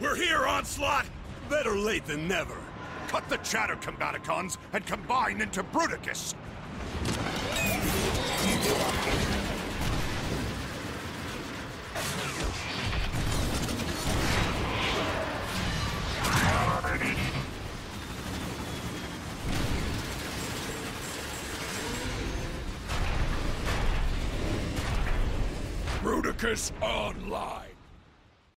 We're here, Onslaught! Better late than never. Cut the chatter, Combaticons, and combine into Bruticus! Bruticus Online!